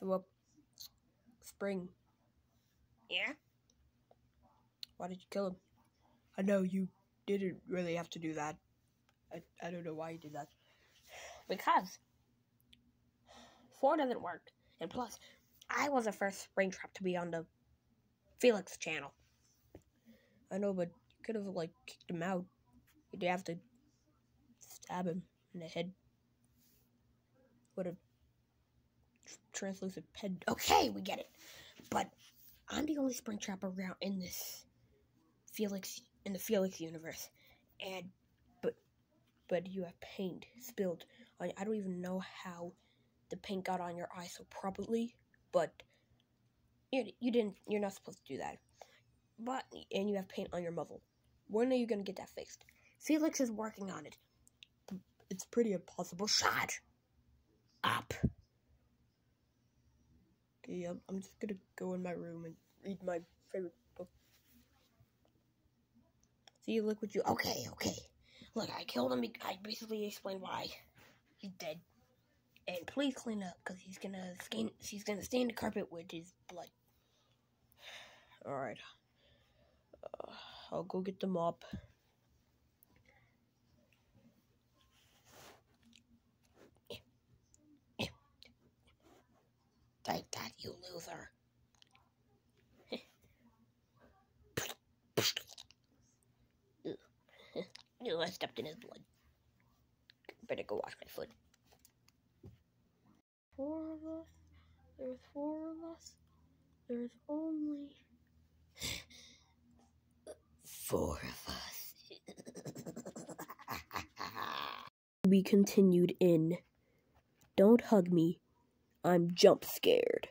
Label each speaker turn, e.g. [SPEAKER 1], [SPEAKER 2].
[SPEAKER 1] So, Spring,
[SPEAKER 2] Yeah?
[SPEAKER 1] why did you kill him? I know you didn't really have to do that. I, I don't know why you did that.
[SPEAKER 2] Because four doesn't work. And plus, I was the first Springtrap to be on the Felix channel.
[SPEAKER 1] I know, but you could have, like, kicked him out. You'd have to stab him in the head. A tr- translucent pen.
[SPEAKER 2] Okay, we get it. But I'm the only Springtrap around in this Felix in the Felix universe. And
[SPEAKER 1] but but you have paint spilled on I don't even know how the paint got on your eye so properly, but you, you didn't you're not supposed to do that. But and you have paint on your muzzle. When are you gonna get that fixed?
[SPEAKER 2] Felix is working on it.
[SPEAKER 1] It's pretty impossible.
[SPEAKER 2] Shut up.
[SPEAKER 1] Okay, I'm, I'm just gonna go in my room and read my favorite book. See, look what you.
[SPEAKER 2] Okay, okay. Look, I killed him. I basically explained why he's dead. And please clean up, cause he's gonna stain. He's gonna stain the carpet with his blood.
[SPEAKER 1] All right. Uh, I'll go get the mop.
[SPEAKER 2] Take that, you loser. Ew, I stepped in his blood. Better go wash my foot.
[SPEAKER 1] Four of us. There's four of us. There's only
[SPEAKER 2] Four of us.
[SPEAKER 1] we continued in Don't Hug Me. I'm jump scared.